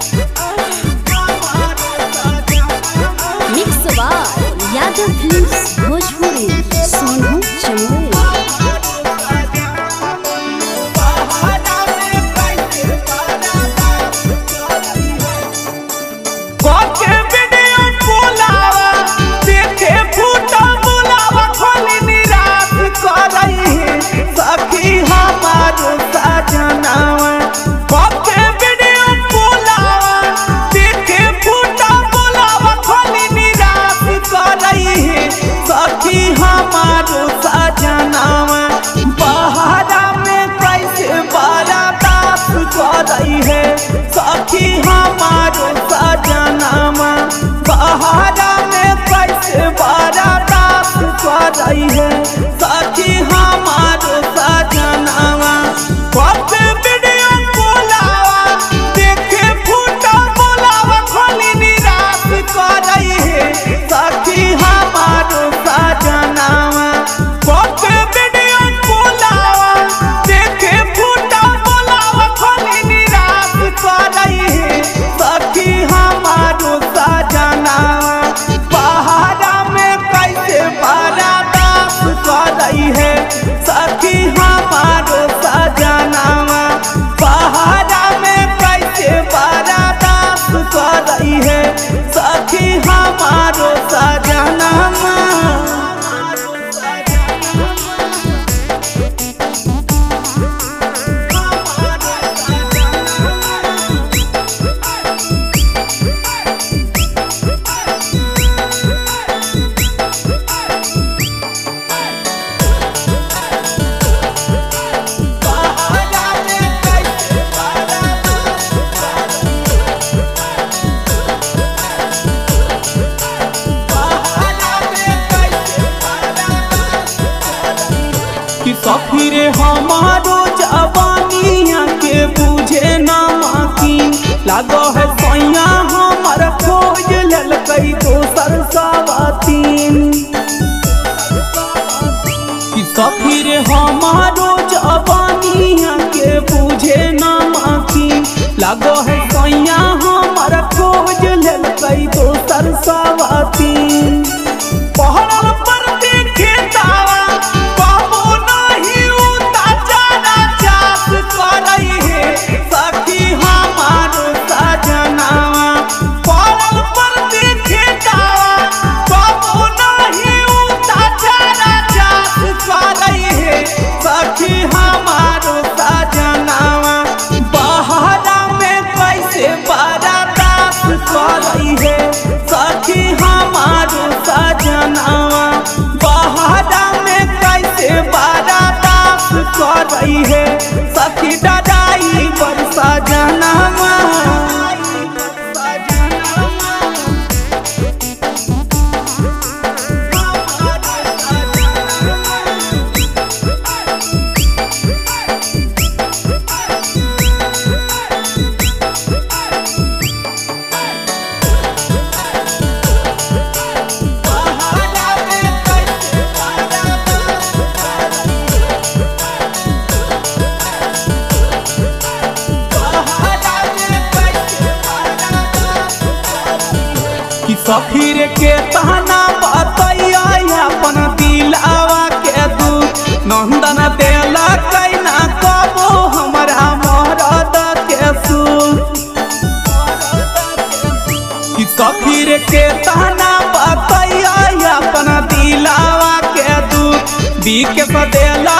Ai. हमारो सजनामा बहारा में कैसे बारा करई है। करई है। सखी हमारो सजनावा पहाड़ा में कैसे बारा दास करई है। कि सफिरे हमारो जवानिया के बुझे ना लागो है सैया खोज दोसर कि हमारो जवानिया के बुझे ना लागो है सैया हमर खोज ललकई दोसर सवातीन सफीर के तहना बतैया अपन दिलावा के दूत। नंदन देला कैना कबो हमरा मरद के सूत। कि सफीर के तहना बतैया अपन दिलावा के दूत। बी के कैना